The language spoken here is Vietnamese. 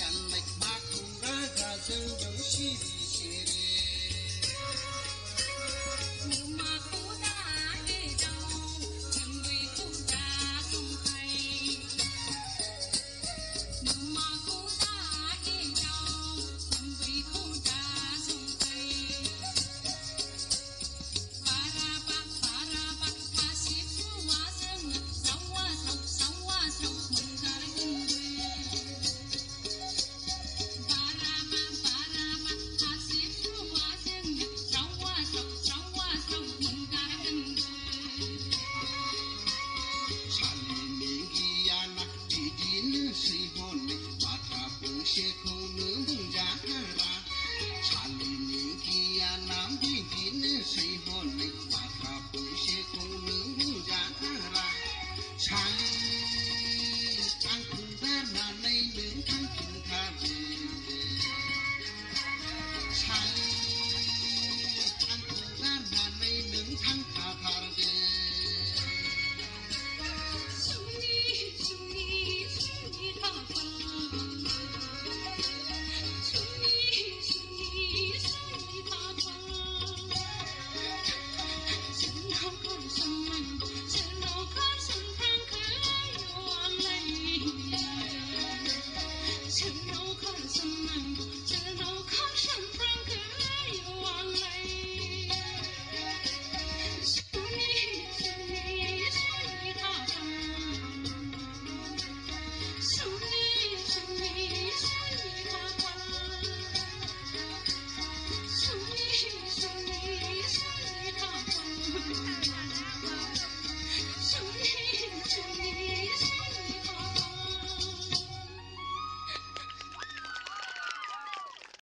mạch and make back to Raja Jangshi. people